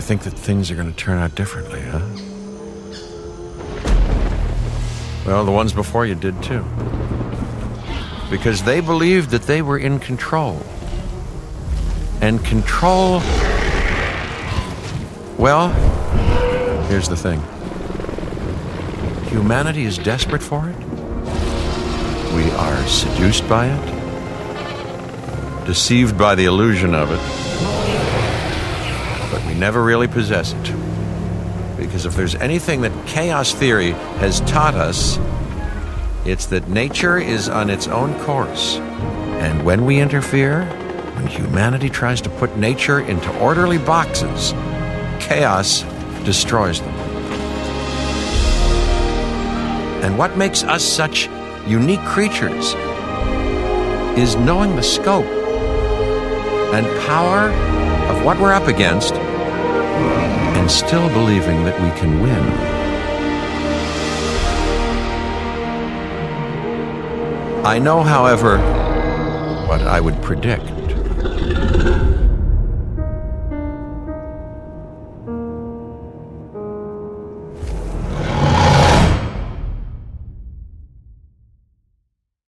to think that things are going to turn out differently, huh? Well, the ones before you did too. Because they believed that they were in control. And control. Well, here's the thing humanity is desperate for it. We are seduced by it, deceived by the illusion of it, never really possess it. Because if there's anything that chaos theory has taught us, it's that nature is on its own course. And when we interfere, when humanity tries to put nature into orderly boxes, chaos destroys them. And what makes us such unique creatures is knowing the scope and power of what we're up against and still believing that we can win. I know, however, what I would predict.